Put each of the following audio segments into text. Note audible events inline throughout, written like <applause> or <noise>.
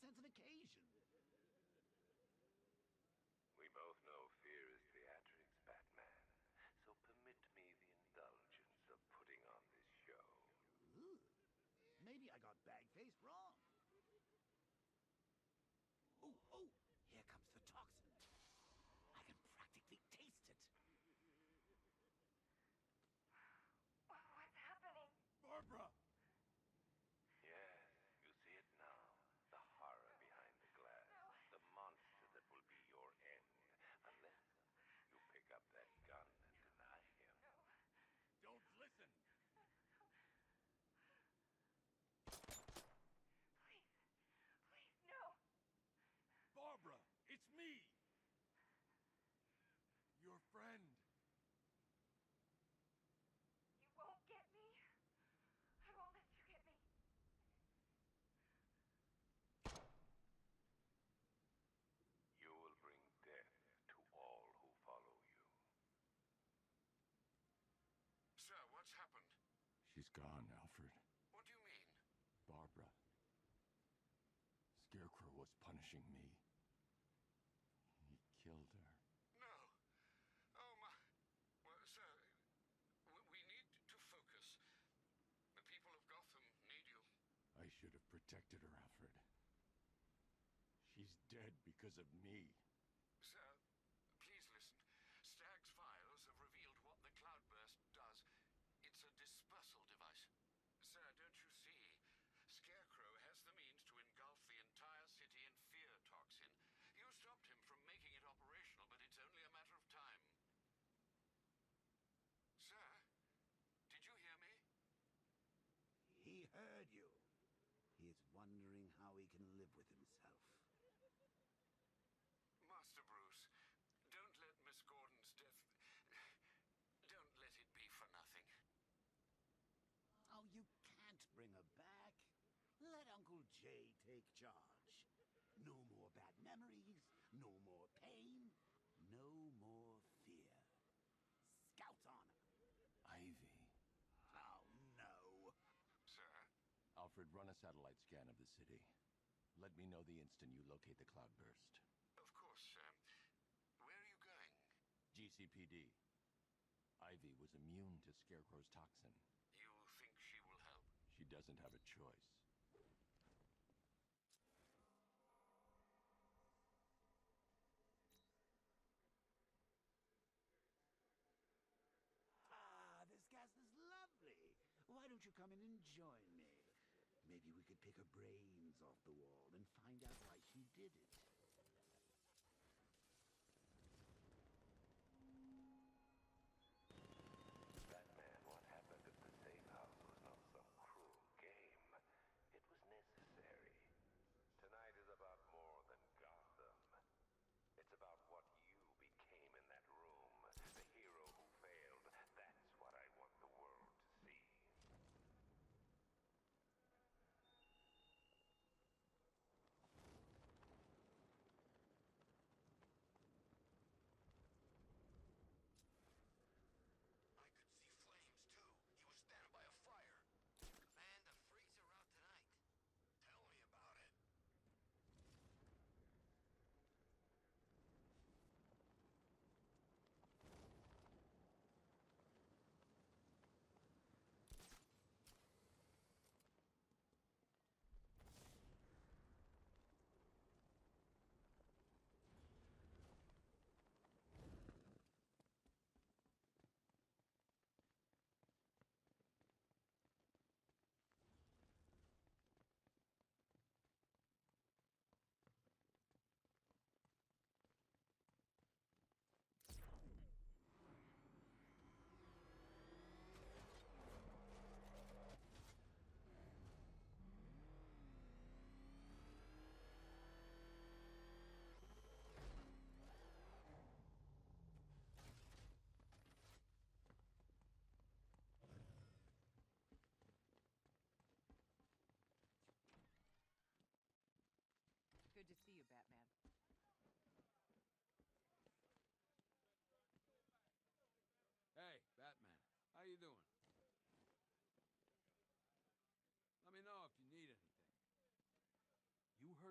sense of occasion. We both know fear is theatrics, Batman. So permit me the indulgence of putting on this show. Ooh. Maybe I got bag-faced wrong. Oh, oh! Here comes the toxin. I can practically taste it. What's happening? Barbara! Yes, you see it now. The horror behind the glass. No. The monster that will be your end. Unless you pick up that gun and deny him. Don't listen! Please. Please, no. Barbara, it's me! Your friend. You won't get me. I won't let you get me. You will bring death to all who follow you. Sir, what's happened? She's gone, Alfred. What do you mean? Barbara. Scarecrow was punishing me. He killed her. No. Oh, my... Well, sir, w- we need to focus. The people of Gotham need you. I should have protected her, Alfred. She's dead because of me. Sir, please listen. Stagg's files have revealed what the Cloudburst does. It's a dispersal device. Sir, don't you see? Scarecrow has the means to engulf the entire city in fear toxin. You stopped him from making it operational, but it's only a matter of time. Sir, did you hear me? He heard you. Is wondering how he can live with himself. Master Bruce, don't let Miss Gordon's death... Don't let it be for nothing. Oh, you can't bring her back. Let Uncle Jay take charge. No more bad memories, no more pain, no more fear. Scout honor. Ivy. Oh, no. Sir, Alfred, run a satellite scan of the city. Let me know the instant you locate the cloudburst. of course, sir. Where are you going? GCPD. Ivy was immune to Scarecrow's toxin. You think she will help? She doesn't have a choice. Ah, this castle's lovely. Why don't you come in and join me? Pick her brains off the wall and find out why she did it.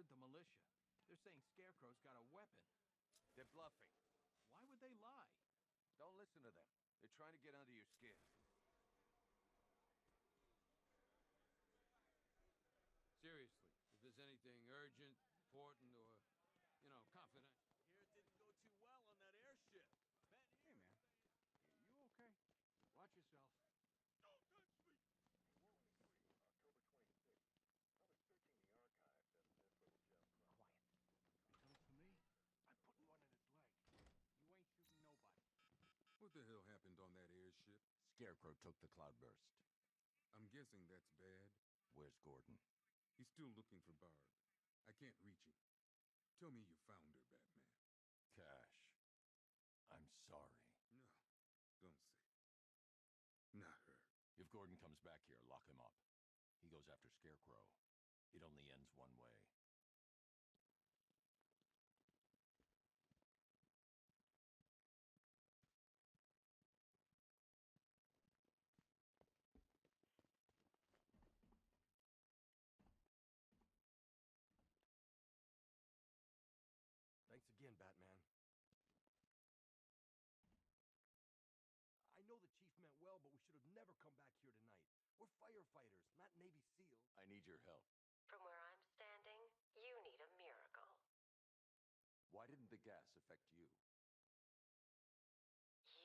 The militia. They're saying Scarecrow's got a weapon. They're bluffing. Why would they lie? Don't listen to them. They're trying to get under your skin. Seriously, if there's anything urgent, important, or, you know, confidential. Here it didn't go too well on that airship. Man, hey, man. You okay? Watch yourself. Don't touch me! October 26th. I was searching the archives as this little gem Quiet. Comes to me. I'm putting one in its leg. You ain't shooting nobody. What the hell happened on that airship? Scarecrow took the cloudburst. I'm guessing that's bad. Where's Gordon? He's still looking for Barb. I can't reach him. Tell me you found her, Batman. Cash. I'm sorry. No, don't say it. Not her. If Gordon comes back here, lock him up. He goes after Scarecrow. It only ends one way. Firefighters, not Navy SEALs. I need your help. From where I'm standing, you need a miracle. Why didn't the gas affect you?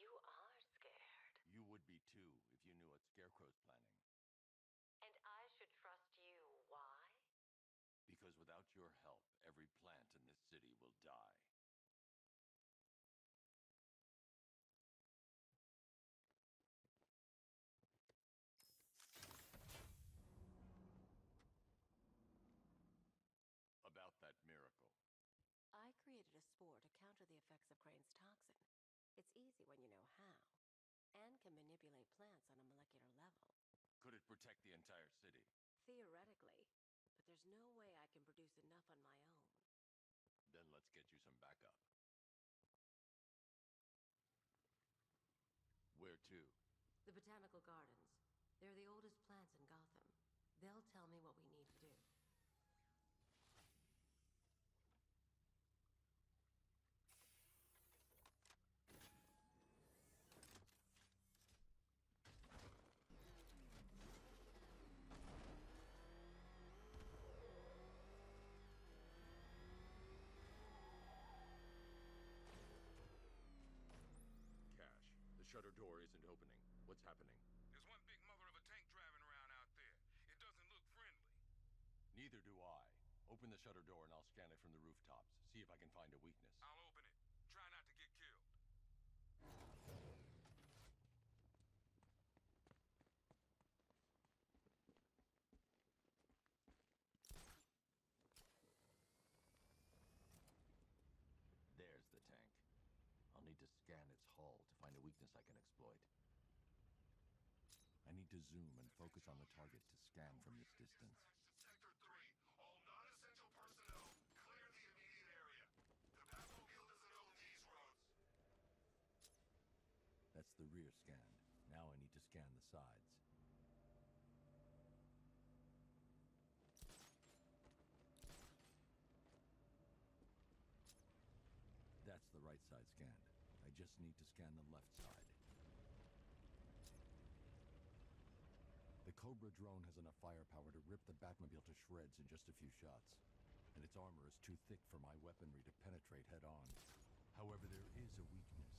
You are scared. You would be too if you knew what Scarecrow's planning. And I should trust you. Why? Because without your help, every plant in this city will die. About that miracle. I to counter the effects of Crane's toxin. It's easy when you know how, and can manipulate plants on a molecular level. Could it protect the entire city? Theoretically, but there's no way I can produce enough on my own. Then let's get you some backup. Where to? The Botanical Gardens. They're the oldest What's happening? There's one big mother of a tank driving around out there. It doesn't look friendly. Neither do I. Open the shutter door and I'll scan it from the rooftops. See if I can find a weakness. I'll open it. Try not to get killed. There's the tank. I'll need to scan its hull to find a weakness I can exploit. I need to zoom and focus on the target to scan from this distance. Sector 3, all non-essential personnel, clear the immediate area. The Batmobile doesn't own these roads. That's the rear scanned. Now I need to scan the sides. That's the right side scanned. I just need to scan the left side. Cobra drone has enough firepower to rip the Batmobile to shreds in just a few shots. And its armor is too thick for my weaponry to penetrate head on. However, there is a weakness.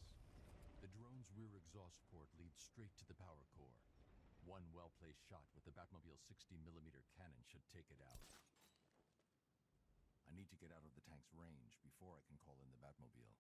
The drone's rear exhaust port leads straight to the power core. One well-placed shot with the Batmobile's 60mm cannon should take it out. I need to get out of the tank's range before I can call in the Batmobile.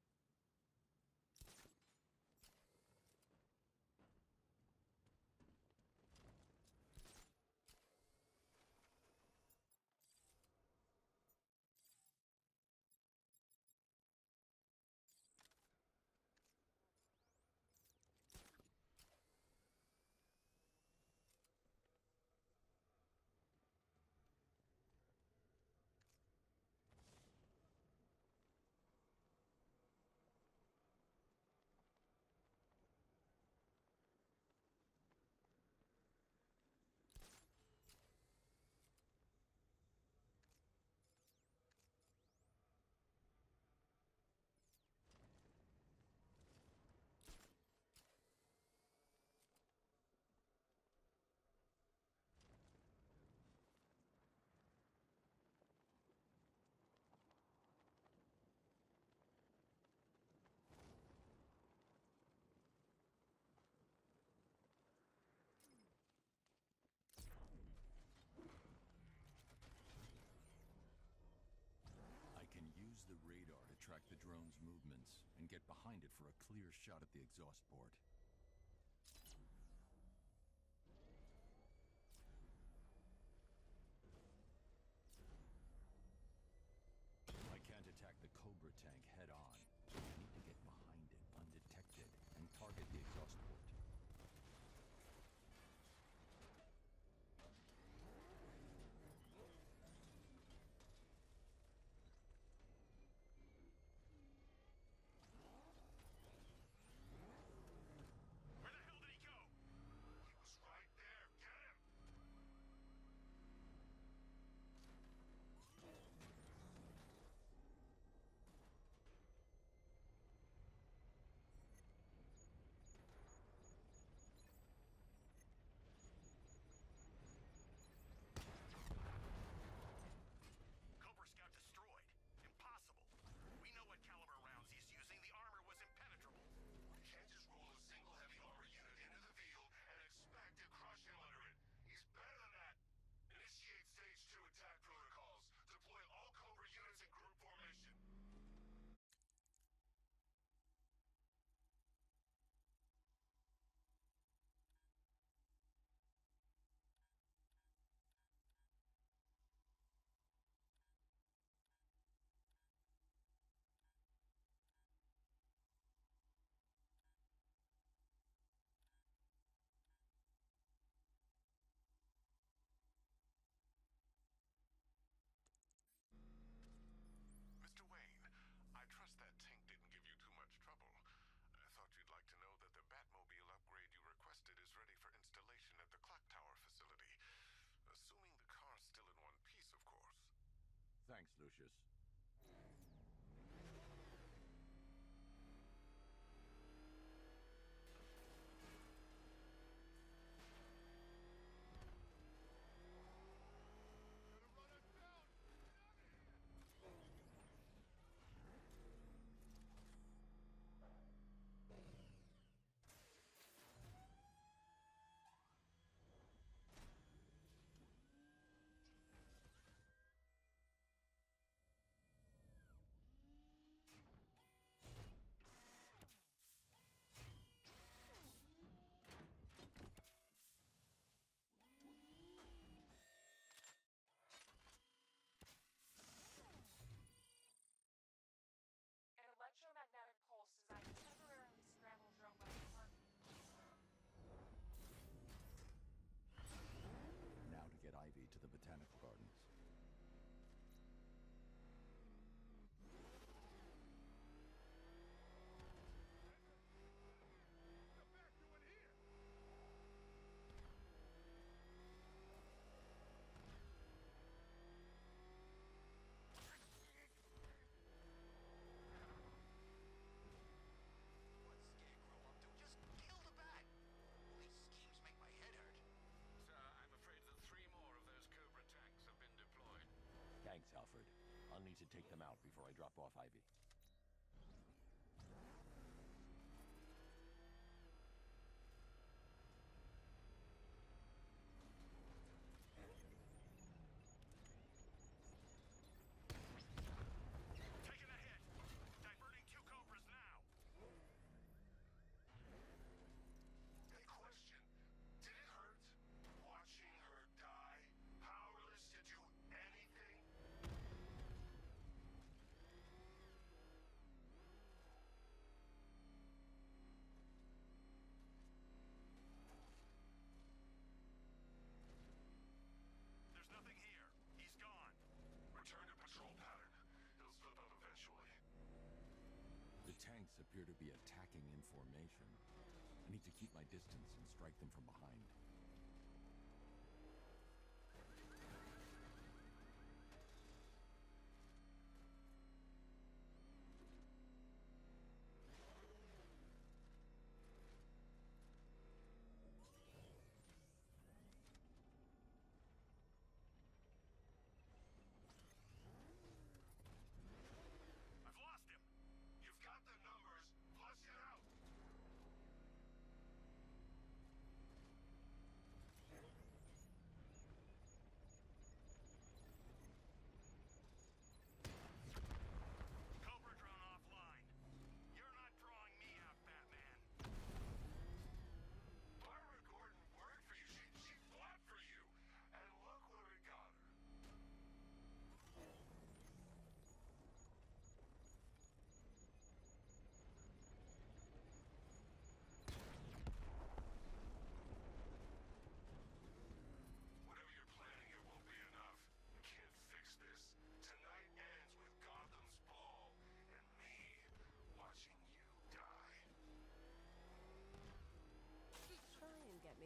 the radar to track the drone's movements and get behind it for a clear shot at the exhaust port. Thanks, Lucius. need to take them out before I drop off Ivy. tanks appear to be attacking in formation. I need to keep my distance and strike them from behind.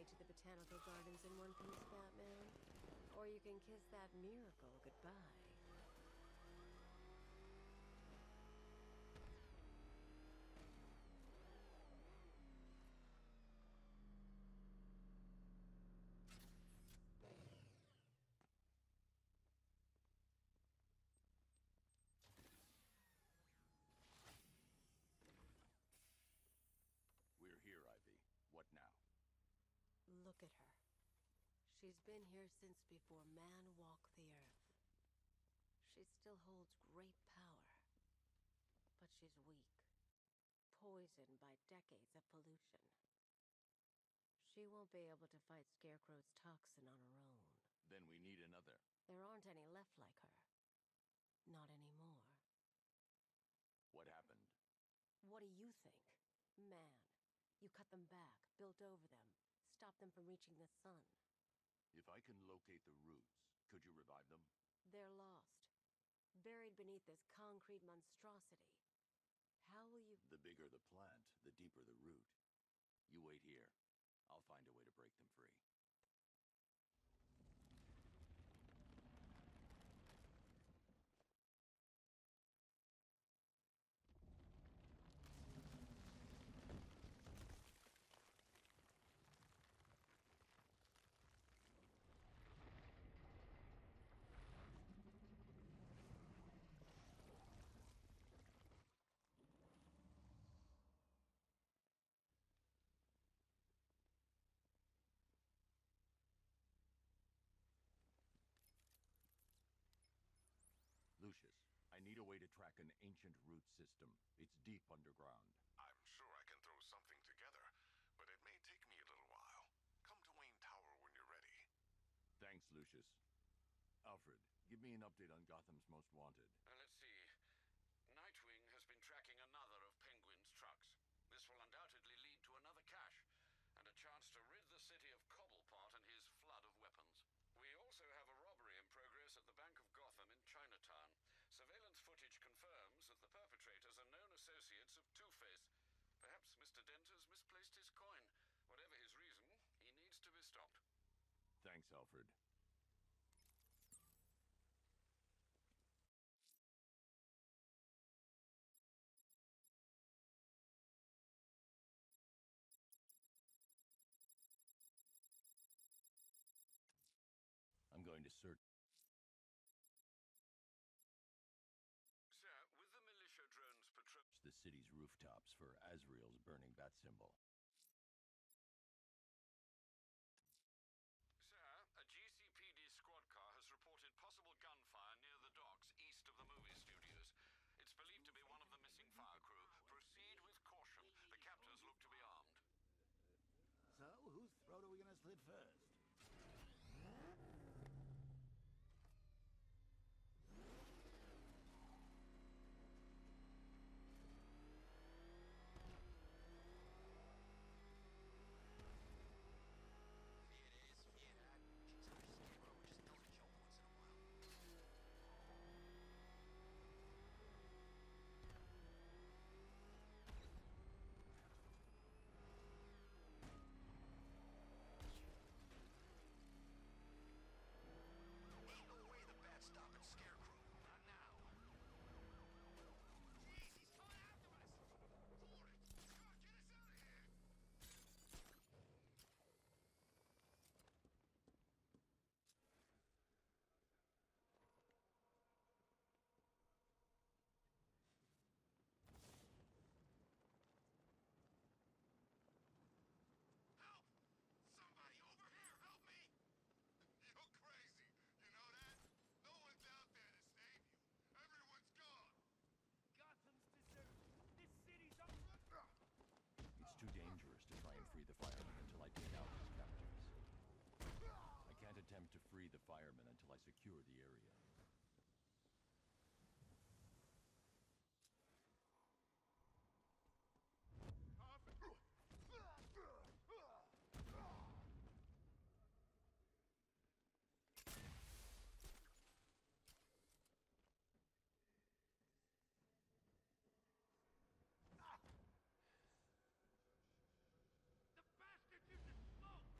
me to the botanical gardens in one piece, Batman. Or you can kiss that miracle goodbye. Look at her. She's been here since before man walked the earth. She still holds great power. But she's weak, poisoned by decades of pollution. She won't be able to fight Scarecrow's toxin on her own. Then we need another. There aren't any left like her. Not anymore. What happened? What do you think? Man. You cut them back, built over them, stopped them from reaching the sun. If I can locate the roots, could you revive them? They're lost, buried beneath this concrete monstrosity. How will you... The bigger the plant, the deeper the root. You wait here. I'll find a way to break them free. Lucius, I need a way to track an ancient root system. It's deep underground. I'm sure I can throw something together, but it may take me a little while. Come to Wayne Tower when you're ready. Thanks, Lucius. Alfred, give me an update on Gotham's Most Wanted. Uh, let's see. Nightwing has been tracking another of Penguin's trucks. This will undoubtedly lead to another cache, and a chance to rid the city of Cobblepot and his flood of weapons. We also have a robbery in progress at the Bank of Gotham in Chinatown. Surveillance footage confirms that the perpetrators are known associates of Two-Face. Perhaps Mr. Dent has misplaced his coin. Whatever his reason, he needs to be stopped. Thanks, Alfred. I'm going to search. Sir, with the militia drones patrol... the city's rooftops for Azrael's burning bat symbol. Sir, a GCPD squad car has reported possible gunfire near the docks east of the movie studios. It's believed to be one of the missing fire crew. Proceed with caution. The captors look to be armed. So, whose throat are we gonna slit first? Ain't no way the bat's stopping Scarecrow. Not now. Jeez, he's coming after us. Hold it. Come on, get us out of here. Help! Somebody over here, help me! You're crazy. You know that? No one's out there to save you. Everyone's gone. Gotham's deserted. This city's on It's too dangerous to try and free the firemen until I take out these captors. I can't attempt to free the firemen until I secure the area. The bastard's in the smoke!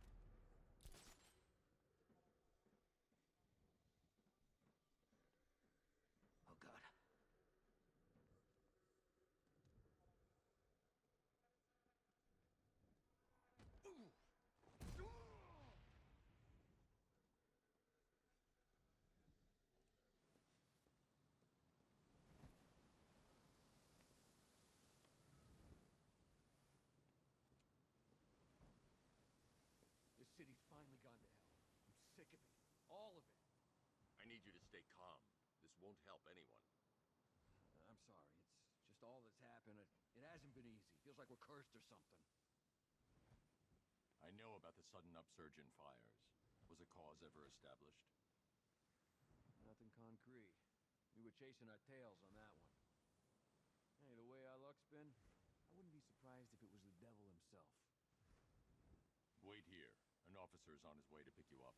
Stay calm. This won't help anyone. Uh, I'm sorry. It's just all that's happened. It, it hasn't been easy. Feels like we're cursed or something. I know about the sudden upsurge in fires. Was a cause ever established? Nothing concrete. We were chasing our tails on that one. Hey, the way our luck's been, I wouldn't be surprised if it was the devil himself. Wait here. An officer is on his way to pick you up.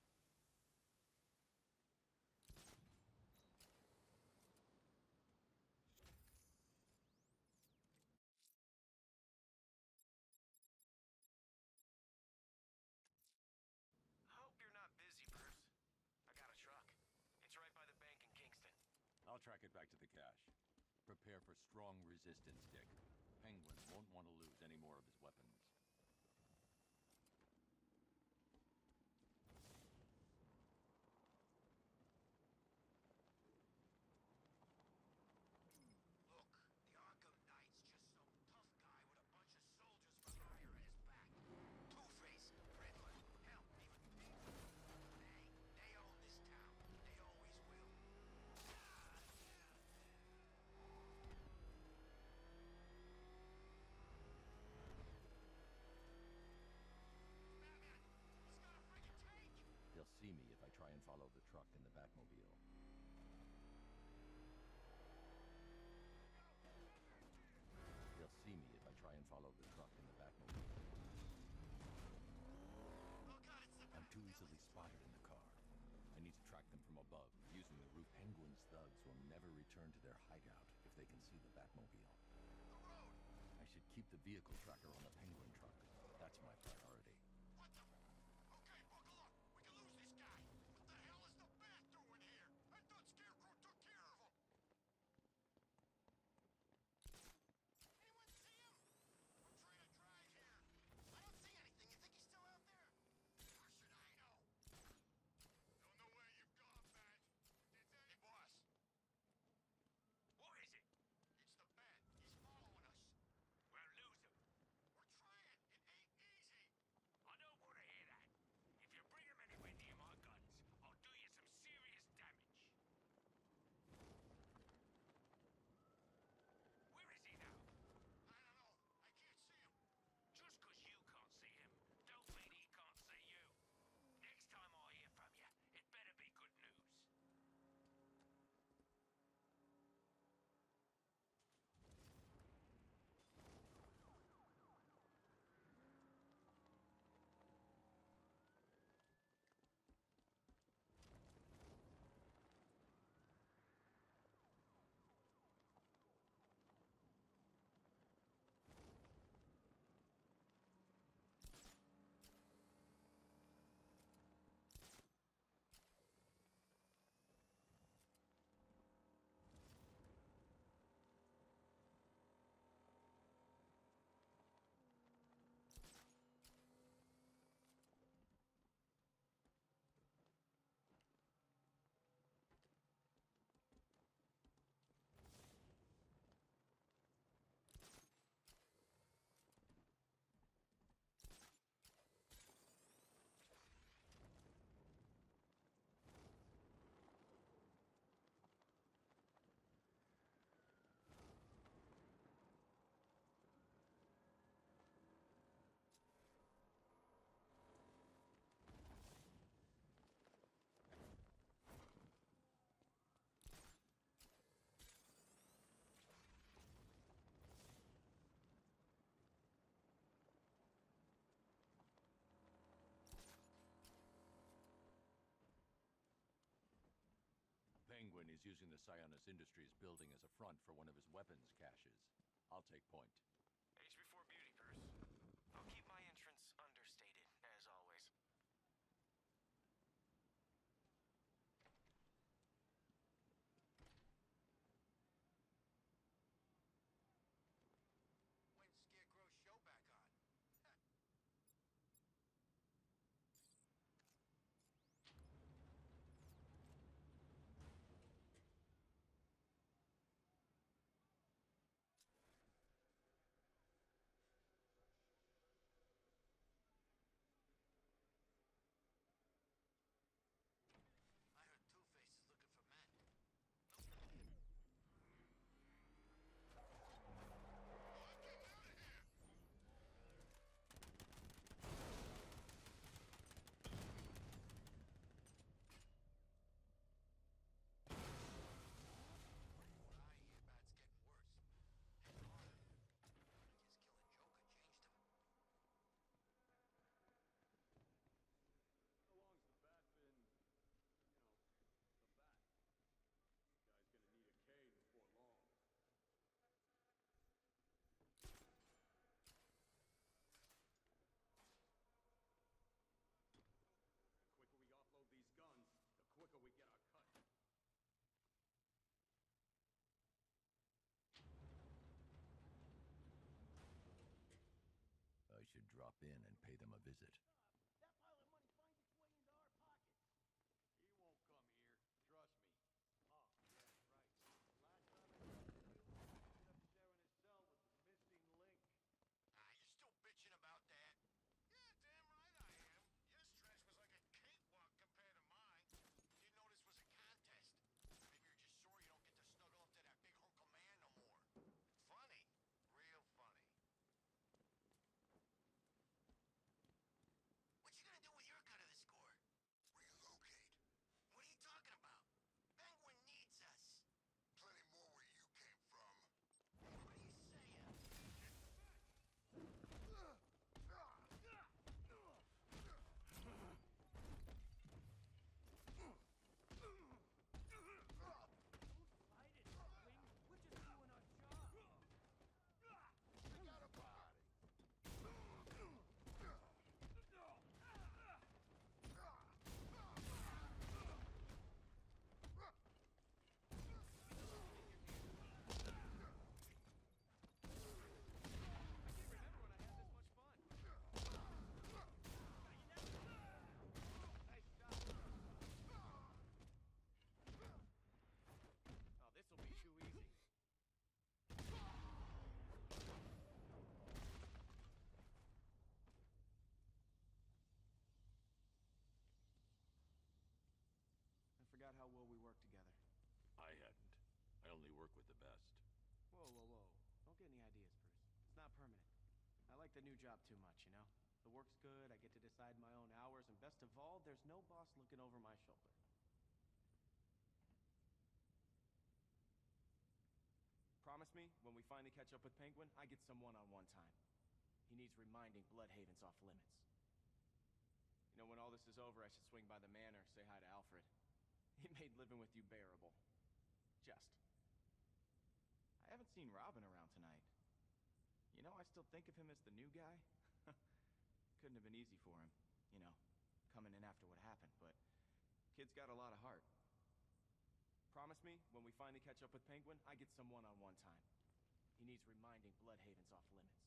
Hope you're not busy, Bruce. I got a truck. It's right by the bank in Kingston. I'll track it back to the cache. Prepare for strong resistance, Dick. Penguin won't want to lose any more of his weapons. And follow the truck in the Batmobile. They'll see me if I try and follow the truck in the Batmobile. I'm too easily spotted in the car. I need to track them from above, using the roof. Penguin's thugs will never return to their hideout if they can see the Batmobile. Is using the Sionis Industries building as a front for one of his weapons caches. I'll take point. Age before beauty. I'll keep my entrance understated, as always. When's Scarecrow's show back on? Drop in and pay them a visit. That pile of money finds its way into our pockets. He won't come here. Trust me. Oh, yeah, right. Last time I talked to you, he ended up sharing his cell with the missing link. Ah, you still bitching about that? Yeah, damn right I am. Your stretch was like a cakewalk compared to mine. Didn't know this was a contest. Maybe you're just sore you don't get to snuggle up to that big hunk of man no more. Funny. Real funny. What you gonna do with your cut of the score? Relocate. What are you talking about? Penguin needs us. Plenty more where you came from. What are you saying? Oh, this'll be too easy. I forgot how well we worked together. I hadn't. I only work with the best. Whoa, whoa, whoa. Don't get any ideas, Bruce. It's not permanent. I like the new job too much, you know? The work's good, I get to decide my own hours, and best of all, there's no boss looking over my shoulder. Promise me, when we finally catch up with Penguin, I get some one-on-one time. He needs reminding Blüdhaven's off limits. You know, when all this is over, I should swing by the manor, say hi to Alfred. He made living with you bearable. Just. I haven't seen Robin around. You know, I still think of him as the new guy. <laughs> Couldn't have been easy for him, you know, coming in after what happened, but kid's got a lot of heart. Promise me, when we finally catch up with Penguin, I get some one-on-one time. He needs reminding Blüdhaven's off limits.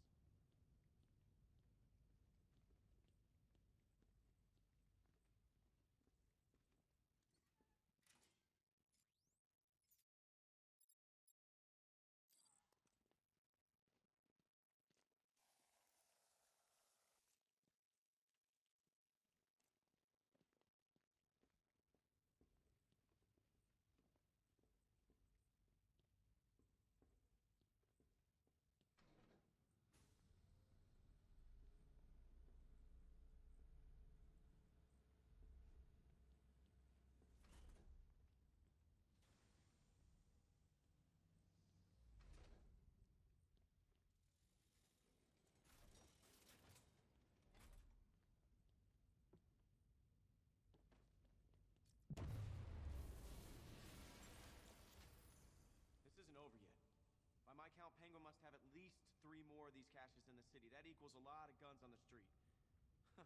This isn't over yet. By my count, Penguin must have at least three more of these caches in the city. That equals a lot of guns on the street. Huh.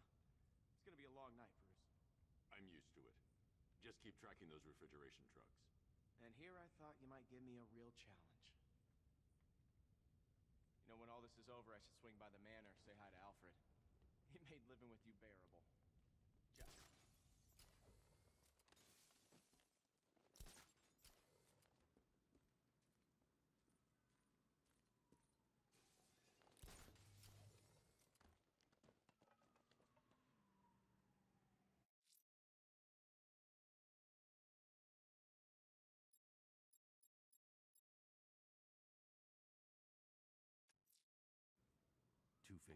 It's gonna be a long night, Bruce. I'm used to it. Just keep tracking those refrigeration trucks. And here I thought you might give me a real challenge. You know, when all this is over, I should swing by the manor, say hi to Alfred. He made living with you bearable. Just.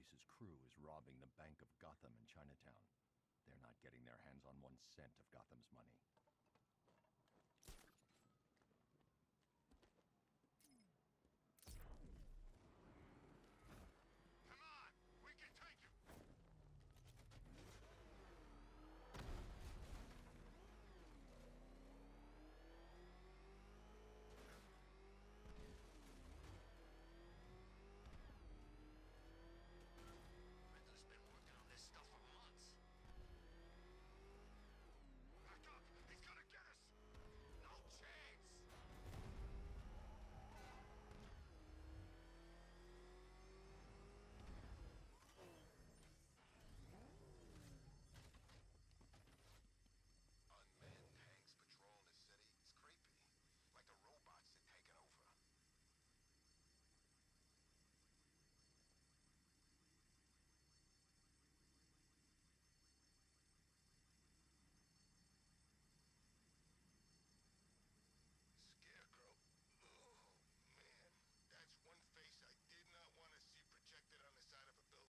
Two-Face's crew is robbing the Bank of Gotham in Chinatown. They're not getting their hands on one cent of Gotham's money.